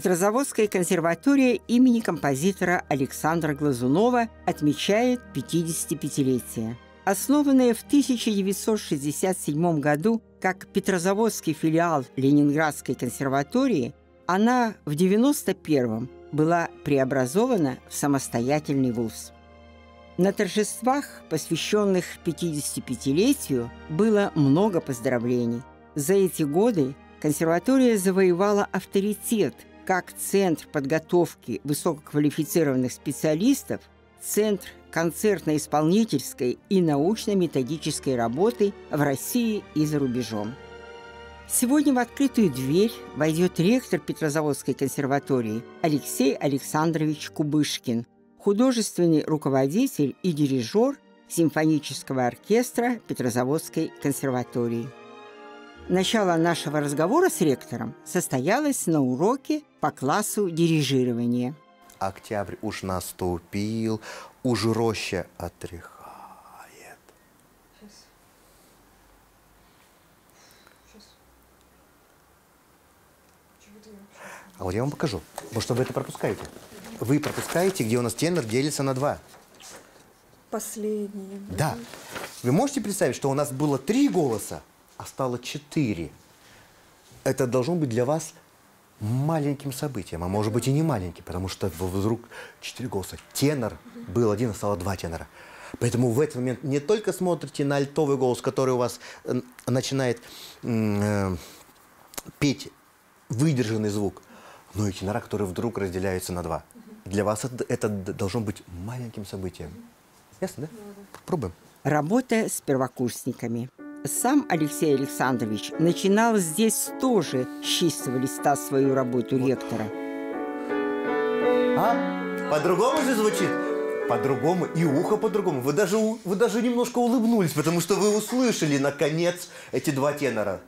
Петрозаводская консерватория имени композитора Александра Глазунова отмечает 55-летие. Основанная в 1967 году как Петрозаводский филиал Ленинградской консерватории, она в 1991 была преобразована в самостоятельный вуз. На торжествах, посвященных 55-летию, было много поздравлений. За эти годы консерватория завоевала авторитет как центр подготовки высококвалифицированных специалистов, центр концертно-исполнительской и научно-методической работы в России и за рубежом. Сегодня в открытую дверь войдет ректор Петрозаводской консерватории Алексей Александрович Кубышкин, художественный руководитель и дирижер симфонического оркестра Петрозаводской консерватории. Начало нашего разговора с ректором состоялось на уроке по классу дирижирования. Октябрь уж наступил, уж роща отряхает. А вот я вам покажу. Вот что вы это пропускаете. Вы пропускаете, где у нас тенор делится на два. Последние. Да. Вы можете представить, что у нас было три голоса, а стало четыре? Это должно быть для вас маленьким событием, а может быть и не маленьким, потому что вдруг четыре голоса. Тенор был один, а стало два тенора. Поэтому в этот момент не только смотрите на альтовый голос, который у вас э, начинает э, петь выдержанный звук, но и тенора, которые вдруг разделяются на два. Для вас это, это должно быть маленьким событием. Ясно, да? Пробуем. Работа с первокурсниками. Сам Алексей Александрович начинал здесь тоже с чистого листа свою работу ректора. А? По-другому же звучит? По-другому, и ухо по-другому. Вы даже, вы даже немножко улыбнулись, потому что вы услышали, наконец, эти два тенора.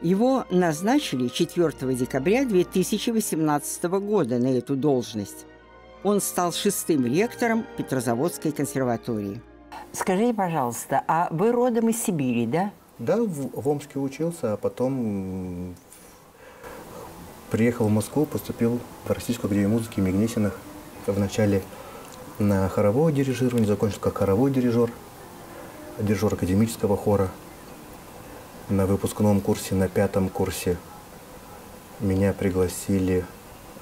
Его назначили 4 декабря 2018 года на эту должность. Он стал шестым ректором Петрозаводской консерватории. Скажите, пожалуйста, а вы родом из Сибири, да? Да, в, в Омске учился, а потом приехал в Москву, поступил в Российскую академию музыки имени Гнесиных. Вначале на хоровое дирижирование, закончил как хоровой дирижер, дирижер академического хора. На выпускном курсе, на пятом курсе меня пригласили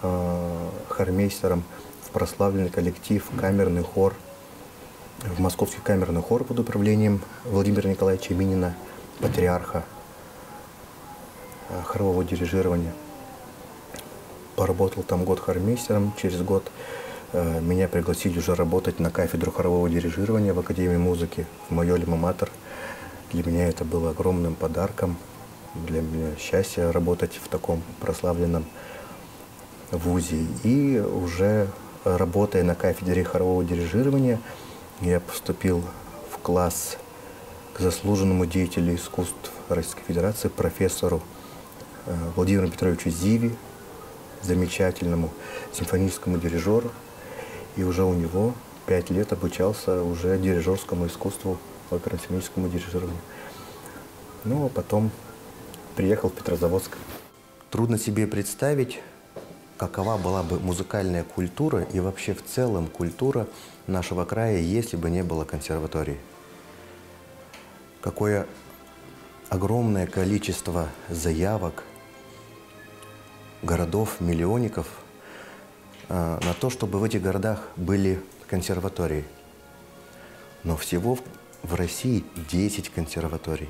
э, хормейстером в прославленный коллектив «Камерный хор», в Московский камерный хор под управлением Владимира Николаевича Минина, патриарха э, хорового дирижирования. Поработал там год хормейстером, через год э, меня пригласили уже работать на кафедру хорового дирижирования в Академии музыки, в мое альма-матер. Для меня это было огромным подарком, для меня счастье работать в таком прославленном вузе. И уже работая на кафедре хорового дирижирования, я поступил в класс к заслуженному деятелю искусств Российской Федерации, профессору э, Владимиру Петровичу Зиви, замечательному симфоническому дирижеру. И уже у него пять лет обучался уже дирижерскому искусству, оперно-симфоническому дирижированию. Ну, а потом приехал в Петрозаводск. Трудно себе представить, какова была бы музыкальная культура и вообще в целом культура нашего края, если бы не было консерватории. Какое огромное количество заявок городов-миллионников э, на то, чтобы в этих городах были консерватории. Но всего в России 10 консерваторий.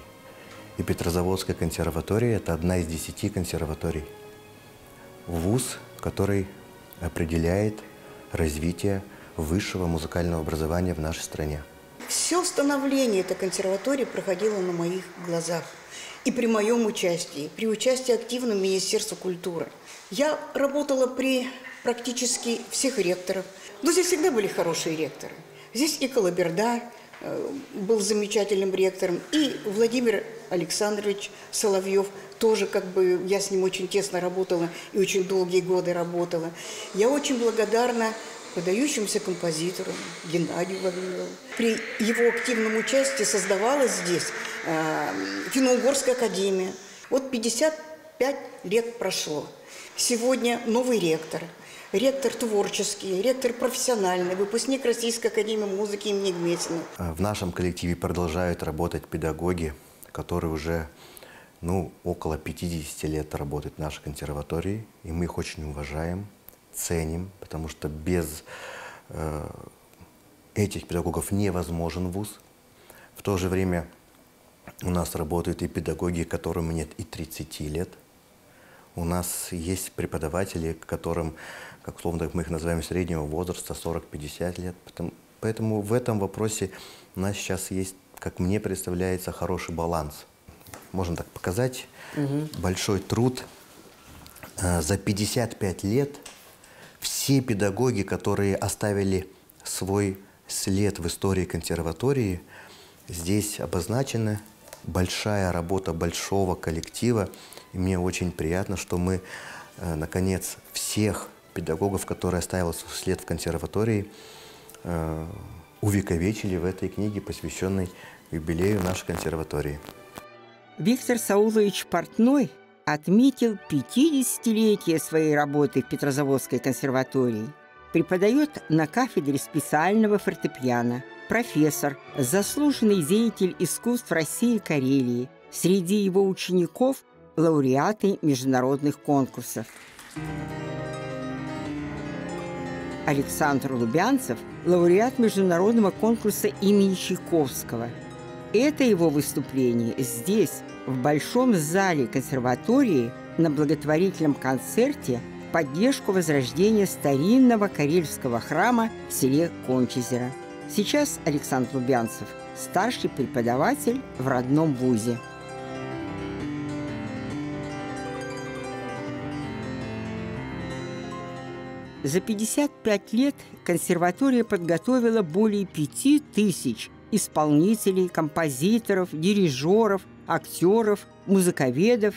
И Петрозаводская консерватория – это одна из десяти консерваторий. Вуз, который определяет развитие высшего музыкального образования в нашей стране. Все становление этой консерватории проходило на моих глазах. И при моем участии, при участии активном Министерства культуры. Я работала при практически всех ректоров. Но здесь всегда были хорошие ректоры. Здесь и Колоберда э, был замечательным ректором, и Владимир Александрович Соловьев тоже как бы, я с ним очень тесно работала и очень долгие годы работала. Я очень благодарна выдающимся композитором Геннадию Вавилову. При его активном участии создавалась здесь э, финно-угорская академия. Вот 50 пять лет прошло. Сегодня новый ректор, ректор творческий, ректор профессиональный, выпускник Российской академии музыки имени Гметина. В нашем коллективе продолжают работать педагоги, которые уже ну, около 50 лет работают в нашей консерватории, и мы их очень уважаем, ценим, потому что без э, этих педагогов невозможен вуз. В то же время у нас работают и педагоги, которым нет и 30 лет. У нас есть преподаватели, которым, как условно мы их называем, среднего возраста, 40-50 лет. Поэтому в этом вопросе у нас сейчас есть, как мне представляется, хороший баланс – можно так показать, угу. большой труд. Э, за 55 лет все педагоги, которые оставили свой след в истории консерватории, здесь обозначены большая работа большого коллектива. И мне очень приятно, что мы, э, наконец, всех педагогов, которые оставили свой след в консерватории, э, увековечили в этой книге, посвященной юбилею нашей консерватории. Виктор Саулович Портной отметил 50-летие своей работы в Петрозаводской консерватории. Преподает на кафедре специального фортепиано. Профессор, заслуженный деятель искусств России и Карелии. Среди его учеников – лауреаты международных конкурсов. Александр Лубянцев – лауреат международного конкурса имени Чайковского – это его выступление здесь, в Большом зале консерватории, на благотворительном концерте в поддержку возрождения старинного карельского храма в селе Кончезеро. Сейчас Александр Лубянцев – старший преподаватель в родном вузе. За 55 лет консерватория подготовила более 5 тысяч исполнителей, композиторов, дирижеров, актеров, музыковедов.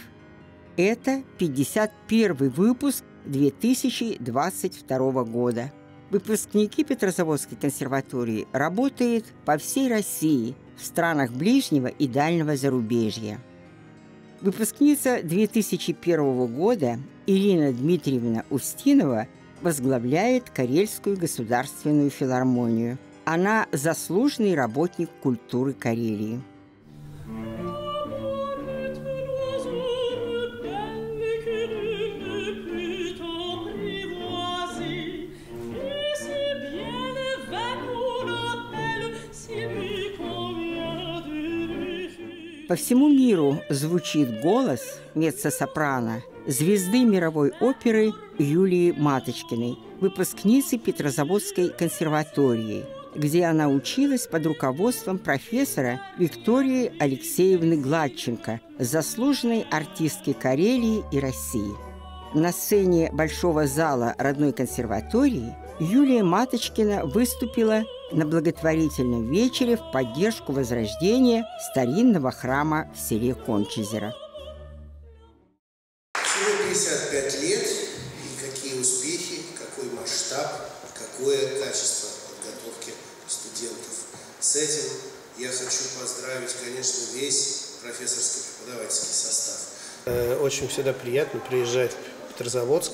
Это 51 выпуск 2022 года. Выпускники Петрозаводской консерватории работают по всей России, в странах ближнего и дальнего зарубежья. Выпускница 2001 года Ирина Дмитриевна Устинова возглавляет Карельскую государственную филармонию – она заслуженный работник культуры Карелии. По всему миру звучит голос меццо-сопрано звезды мировой оперы Юлии Маточкиной, выпускницы Петрозаводской консерватории – где она училась под руководством профессора Виктории Алексеевны Гладченко, заслуженной артистки Карелии и России. На сцене Большого зала родной консерватории Юлия Маточкина выступила на благотворительном вечере в поддержку возрождения старинного храма в селе Кончезеро. Всего 55 лет, и какие успехи, какой масштаб, какое качество с этим я хочу поздравить, конечно, весь профессорский преподавательский состав. Э, очень всегда приятно приезжать в Петрозаводск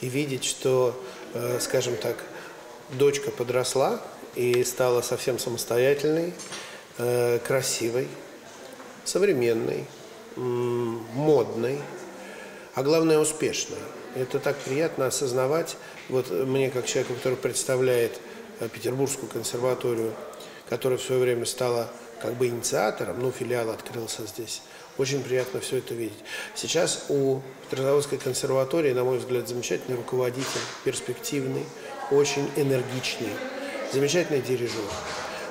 и видеть, что, э, скажем так, дочка подросла и стала совсем самостоятельной, э, красивой, современной, модной, а главное успешной. Это так приятно осознавать. Вот мне, как человеку, который представляет Петербургскую консерваторию, которая в свое время стала как бы инициатором, ну, филиал открылся здесь. Очень приятно все это видеть. Сейчас у Петрозаводской консерватории, на мой взгляд, замечательный руководитель, перспективный, очень энергичный, замечательный дирижер.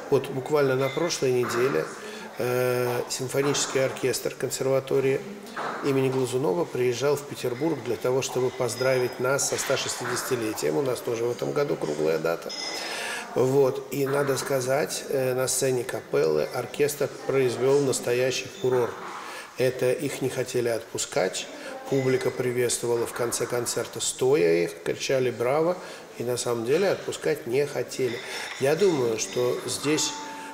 Вот буквально на прошлой неделе э, симфонический оркестр консерватории имени Глазунова приезжал в Петербург для того, чтобы поздравить нас со 160-летием. У нас тоже в этом году круглая дата. Вот. И надо сказать, э, на сцене капеллы оркестр произвел настоящий фурор. Это их не хотели отпускать. Публика приветствовала в конце концерта стоя их, кричали «Браво!» и на самом деле отпускать не хотели. Я думаю, что здесь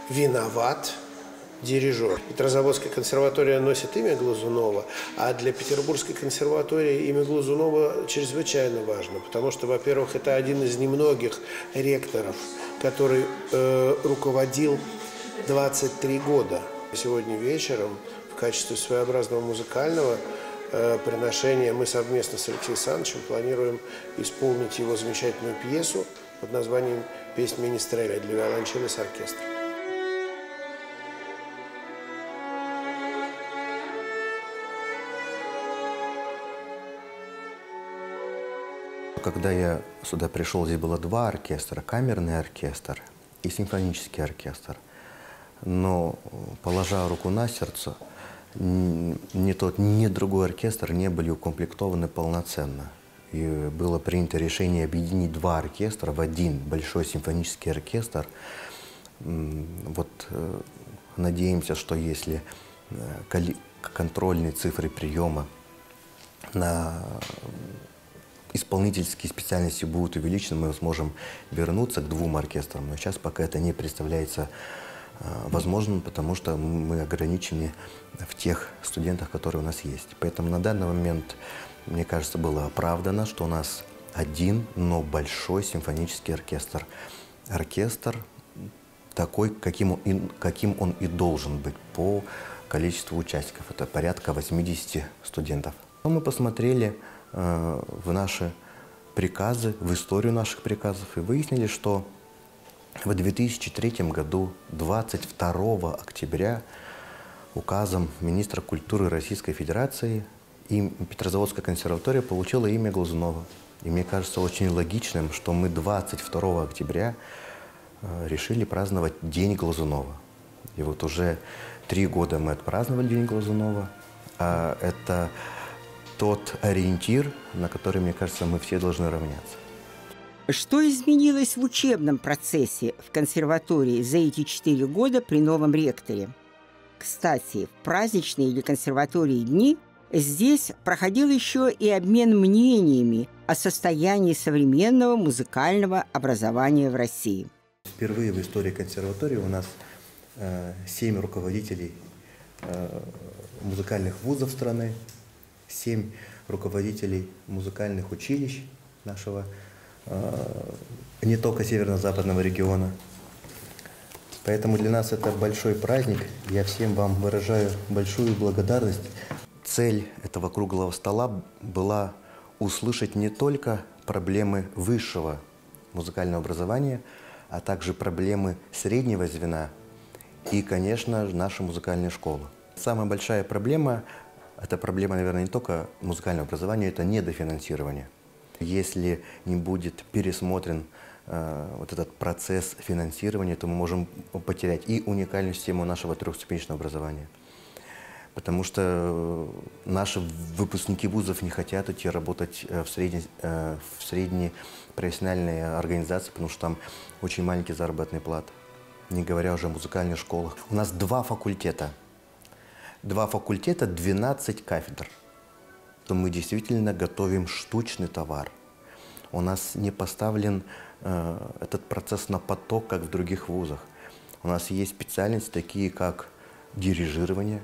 виноват дирижер. Петрозаводская консерватория носит имя Глазунова, а для Петербургской консерватории имя Глазунова чрезвычайно важно, потому что, во-первых, это один из немногих ректоров, который э, руководил 23 года. Сегодня вечером в качестве своеобразного музыкального э, приношения мы совместно с Алексеем Александровичем планируем исполнить его замечательную пьесу под названием «Песнь Министреля» для виолончели с оркестром. Когда я сюда пришел, здесь было два оркестра, камерный оркестр и симфонический оркестр. Но, положа руку на сердце, ни тот, ни другой оркестр не были укомплектованы полноценно. И было принято решение объединить два оркестра в один большой симфонический оркестр. Вот э, надеемся, что если э, контрольные цифры приема на исполнительские специальности будут увеличены, мы сможем вернуться к двум оркестрам. Но сейчас пока это не представляется э, возможным, потому что мы ограничены в тех студентах, которые у нас есть. Поэтому на данный момент, мне кажется, было оправдано, что у нас один, но большой симфонический оркестр. Оркестр такой, каким он, каким он и должен быть по количеству участников. Это порядка 80 студентов. Мы посмотрели в наши приказы, в историю наших приказов и выяснили, что в 2003 году, 22 октября, указом министра культуры Российской Федерации и Петрозаводская консерватория получила имя Глазунова. И мне кажется очень логичным, что мы 22 октября э, решили праздновать День Глазунова. И вот уже три года мы отпраздновали День Глазунова. А это тот ориентир, на который, мне кажется, мы все должны равняться. Что изменилось в учебном процессе в консерватории за эти четыре года при новом ректоре? Кстати, в праздничные для консерватории дни здесь проходил еще и обмен мнениями о состоянии современного музыкального образования в России. Впервые в истории консерватории у нас э, семь руководителей э, музыкальных вузов страны, семь руководителей музыкальных училищ нашего э, не только северно-западного региона. Поэтому для нас это большой праздник. Я всем вам выражаю большую благодарность. Цель этого круглого стола была услышать не только проблемы высшего музыкального образования, а также проблемы среднего звена и, конечно, наша музыкальная школа. Самая большая проблема это проблема, наверное, не только музыкального образования, это недофинансирование. Если не будет пересмотрен э, вот этот процесс финансирования, то мы можем потерять и уникальную систему нашего трехступенчатого образования. Потому что э, наши выпускники вузов не хотят идти работать э, в, средней, э, в средней профессиональной организации, потому что там очень маленькие заработные платы. Не говоря уже о музыкальных школах. У нас два факультета – два факультета, 12 кафедр. То мы действительно готовим штучный товар. У нас не поставлен э, этот процесс на поток, как в других вузах. У нас есть специальности такие, как дирижирование,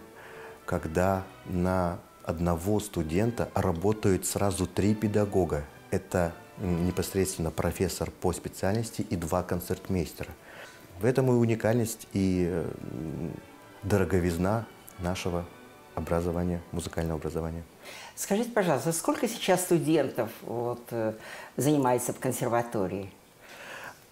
когда на одного студента работают сразу три педагога. Это непосредственно профессор по специальности и два концертмейстера. В этом и уникальность и э, дороговизна нашего образования, музыкального образования. Скажите, пожалуйста, сколько сейчас студентов вот, э, занимается в консерватории?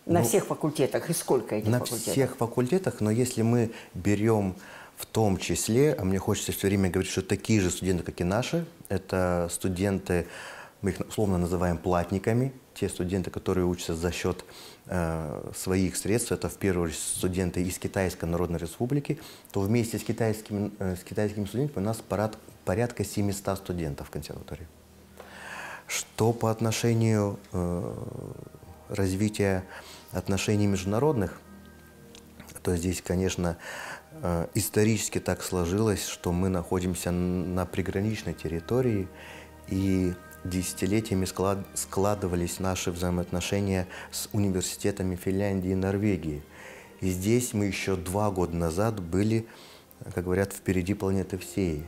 На ну, всех факультетах и сколько этих на факультетов? На всех факультетах, но если мы берем в том числе, а мне хочется все время говорить, что такие же студенты, как и наши, это студенты, мы их условно называем платниками, те студенты, которые учатся за счет своих средств, это в первую очередь студенты из Китайской Народной Республики, то вместе с китайскими, э, с китайскими студентами у нас парад, порядка 700 студентов в консерватории. Что по отношению э, развития отношений международных, то здесь, конечно, э, исторически так сложилось, что мы находимся на приграничной территории, и десятилетиями склад, складывались наши взаимоотношения с университетами Финляндии и Норвегии. И здесь мы еще два года назад были как говорят, впереди планеты всей.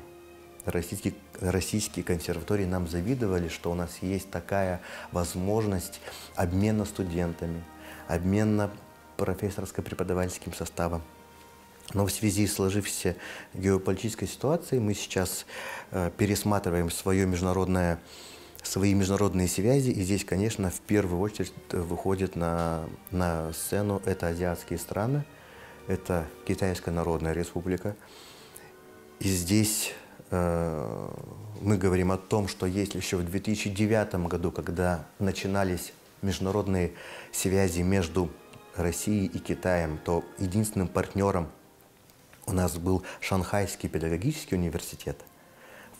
Российские, российские консерватории нам завидовали, что у нас есть такая возможность обмена студентами, обмена профессорско-преподавательским составом. Но в связи с сложившейся геополитической ситуацией мы сейчас э, пересматриваем свое международное, свои международные связи. И здесь, конечно, в первую очередь выходит на, на сцену это азиатские страны, это Китайская Народная Республика. И здесь э, мы говорим о том, что если еще в 2009 году, когда начинались международные связи между Россией и Китаем, то единственным партнером у нас был Шанхайский педагогический университет.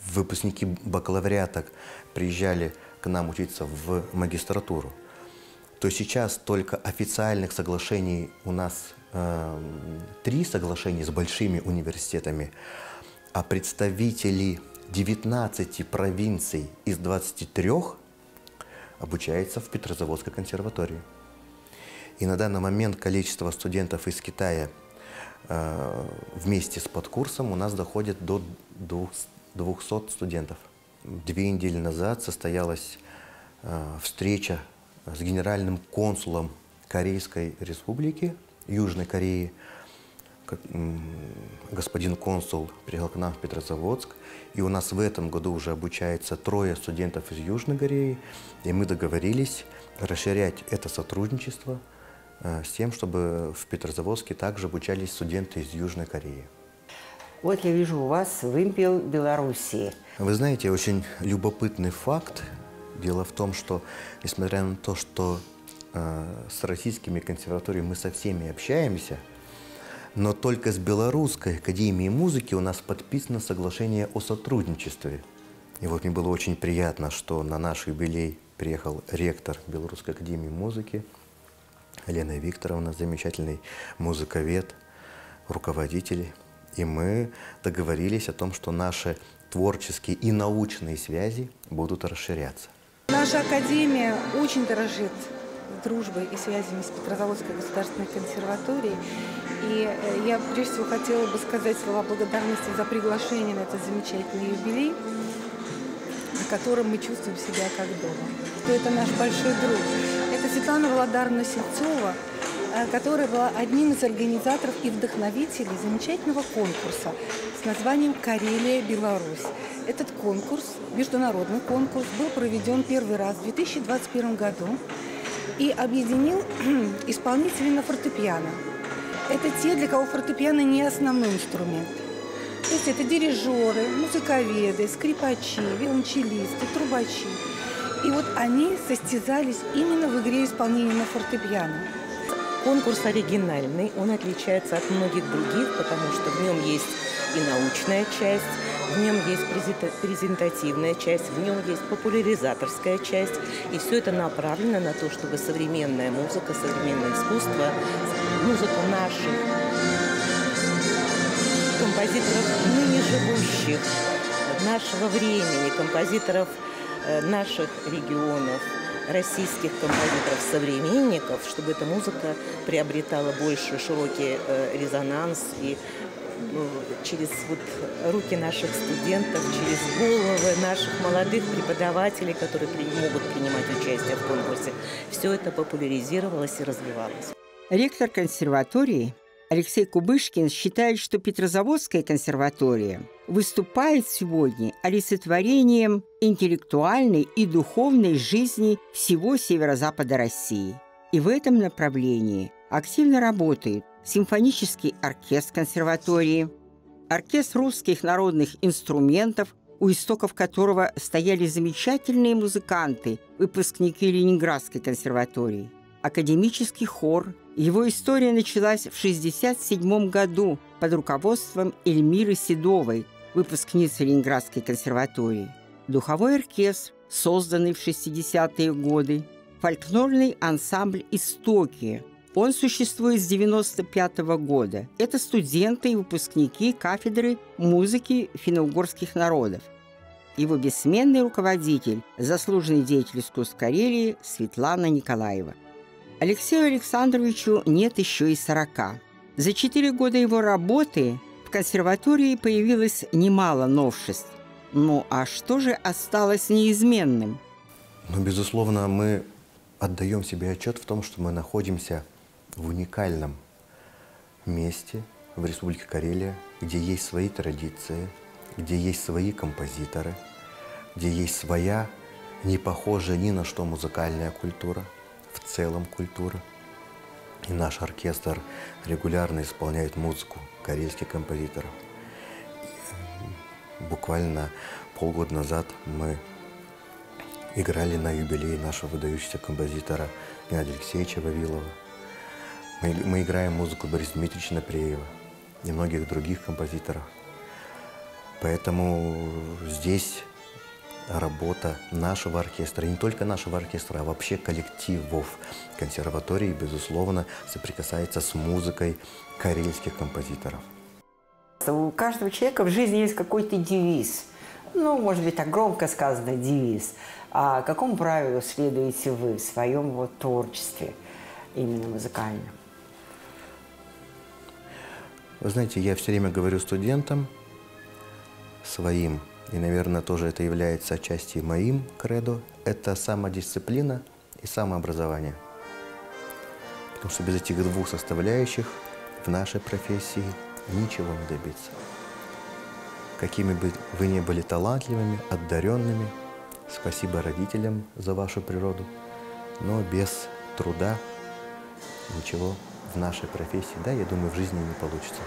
Выпускники бакалавриата приезжали к нам учиться в магистратуру. То сейчас только официальных соглашений у нас э, три соглашения с большими университетами, а представители 19 провинций из 23 обучаются в Петрозаводской консерватории. И на данный момент количество студентов из Китая э, вместе с подкурсом у нас доходит до 200 студентов. Две недели назад состоялась э, встреча с генеральным консулом Корейской Республики, Южной Кореи. Господин консул приехал к нам в Петрозаводск, и у нас в этом году уже обучается трое студентов из Южной Кореи, и мы договорились расширять это сотрудничество – Э, с тем, чтобы в Петрозаводске также обучались студенты из Южной Кореи. Вот я вижу у вас вымпел Белоруссии. Вы знаете, очень любопытный факт. Дело в том, что, несмотря на то, что э, с российскими консерваториями мы со всеми общаемся, но только с Белорусской академией музыки у нас подписано соглашение о сотрудничестве. И вот мне было очень приятно, что на наш юбилей приехал ректор Белорусской академии музыки Елена Викторовна, замечательный музыковед, руководитель. И мы договорились о том, что наши творческие и научные связи будут расширяться. Наша академия очень дорожит дружбой и связями с Петрозаводской государственной консерваторией. И э, я прежде всего хотела бы сказать слова благодарности за приглашение на этот замечательный юбилей, на котором мы чувствуем себя как дома. Это наш большой друг. Это Светлана Володаровна Сельцова, которая была одним из организаторов и вдохновителей замечательного конкурса с названием «Карелия-Беларусь». Этот конкурс, международный конкурс, был проведен первый раз в 2021 году и объединил исполнителей на фортепиано. Это те, для кого фортепиано не основной инструмент. То есть это дирижеры, музыковеды, скрипачи, виолончелисты, трубачи – и вот они состязались именно в игре исполнения на фортепиано. Конкурс оригинальный, он отличается от многих других, потому что в нем есть и научная часть, в нем есть презентативная часть, в нем есть популяризаторская часть. И все это направлено на то, чтобы современная музыка, современное искусство, музыку наших композиторов ныне живущих, нашего времени, композиторов – Э, наших регионов, российских композиторов-современников, чтобы эта музыка приобретала больше широкий э, резонанс и ну, через вот руки наших студентов, через головы наших молодых преподавателей, которые могут принимать участие в конкурсе, все это популяризировалось и развивалось. Ректор консерватории Алексей Кубышкин считает, что Петрозаводская консерватория выступает сегодня олицетворением интеллектуальной и духовной жизни всего северо-запада России. И в этом направлении активно работает симфонический оркестр консерватории, оркестр русских народных инструментов, у истоков которого стояли замечательные музыканты, выпускники Ленинградской консерватории, академический хор – его история началась в 1967 году под руководством Эльмиры Седовой, выпускницы Ленинградской консерватории. Духовой оркестр, созданный в 60-е годы, фольклорный ансамбль «Истоки». Он существует с 95 -го года. Это студенты и выпускники кафедры музыки финно-угорских народов. Его бессменный руководитель – заслуженный деятель искусств Карелии Светлана Николаева – Алексею Александровичу нет еще и сорока. За четыре года его работы В консерватории появилось немало новшеств. Ну а что же осталось неизменным? Ну, безусловно, мы отдаем себе отчет в том, что мы находимся в уникальном месте в Республике Карелия, где есть свои традиции, где есть свои композиторы, где есть своя, не похожая ни на что музыкальная культура, в целом культура. И наш оркестр регулярно исполняет музыку карельских композиторов. Буквально полгода назад мы играли на юбилей нашего выдающегося композитора Геннадия Алексеевича Вавилова. Мы, мы играем музыку Бориса Дмитриевича Напреева и многих других композиторов. Поэтому здесь работа нашего оркестра, и не только нашего оркестра, а вообще коллективов консерватории, безусловно, соприкасается с музыкой карельских композиторов. У каждого человека в жизни есть какой-то девиз. Ну, может быть, так громко сказано девиз. А какому правилу следуете вы в своем вот творчестве, именно музыкальном? Вы знаете, я все время говорю студентам своим, и, наверное, тоже это является отчасти моим кредо, это самодисциплина и самообразование. Потому что без этих двух составляющих в нашей профессии ничего не добиться. Какими бы вы ни были талантливыми, одаренными, спасибо родителям за вашу природу, но без труда ничего в нашей профессии, да, я думаю, в жизни не получится.